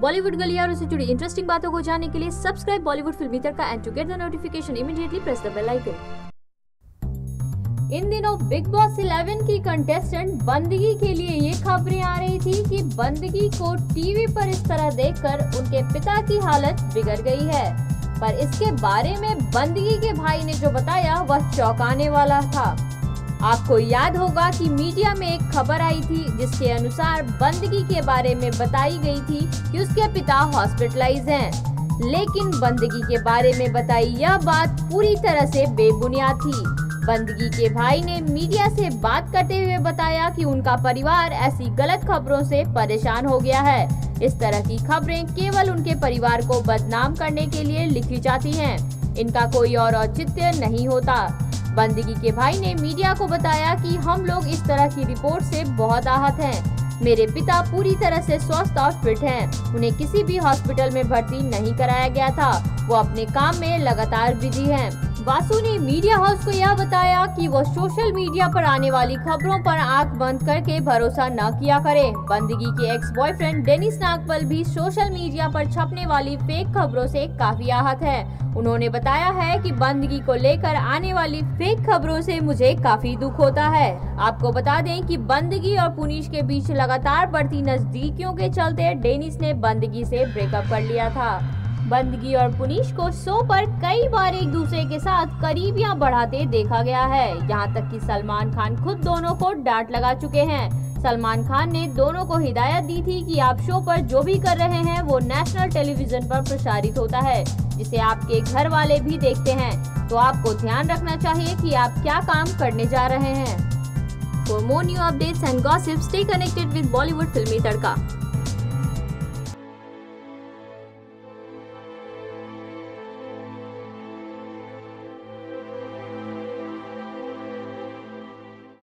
बॉलीवुड गलियारों से जुड़ी इंटरेस्टिंग बातों को जानने के लिए subscribe Bollywood Filmy Tadka and to get the notification immediately press the bell icon in दिनों बिग बॉस 11 की कंटेस्टेंट बंदगी के लिए ये खबरें आ रही थी कि बंदगी को टीवी पर इस तरह देखकर उनके पिता की हालत बिगड़ गई है। पर इसके बारे में बंदगी के भाई ने जो बताया, वह चौंकाने वाला था। आपको याद होगा कि मीडिया में एक खबर आई थी, जिसके अनुसार बंदगी के बारे में बताई गई थी कि उसके पिता हॉस्पिटलाइज हैं। लेकिन बंदगी के बारे में बताई यह बात पूरी तरह से बेबुनियाद थी। बंदगी के भाई ने मीडिया से बात करते हुए बताया कि उनका परिवार ऐसी गलत खबरों से परेशान हो गया है। इस तरह की खबरें केवल उनके परिवार को बदनाम करने के लिए लिखी जाती हैं। इनका कोई और औचित्य नहीं होता। बंदगी के भाई ने मीडिया को बताया कि हम लोग इस तरह की रिपोर्ट से बहुत आहत हैं मेरे पिता पूरी तरह से स्वस्थ और फिट हैं। उन्हें किसी भी हॉस्पिटल में भर्ती नहीं कराया गया था वो अपने काम में लगातार बिज़ी हैं। वासु ने मीडिया हाउस को यह बताया कि वो सोशल मीडिया पर आने वाली खबरों पर आँख बंद करके भरोसा न किया करे। बंदगी के एक्स बॉयफ्रेंड डेनिस नागपल भी सोशल मीडिया पर छपने वाली फेक खबरों से काफ़ी आहत है। उन्होंने बताया है कि बंदगी को लेकर आने वाली फेक खबरों से मुझे काफ़ी दुख होता है। आपको बता दें कि बंदगी और पुनीश के बीच लगातार बढ़ती नजदीकियों के चलते डेनिस ने बंदगी से ब्रेकअप कर लिया था। बंदगी और पुनीश को शो पर कई बार एक दूसरे के साथ करीबियाँ बढ़ाते देखा गया है। यहाँ तक कि सलमान खान खुद दोनों को डांट लगा चुके हैं। सलमान खान ने दोनों को हिदायत दी थी कि आप शो पर जो भी कर रहे हैं, वो नेशनल टेलीविज़न पर प्रसारित होता है, जिसे आपके घर वाले भी देखते हैं। तो आपको ध्यान रखना चाहिए कि आप क्या काम करने जा रहे हैं। For more new updates and gossip stay connected with Bollywood Filmy Tadka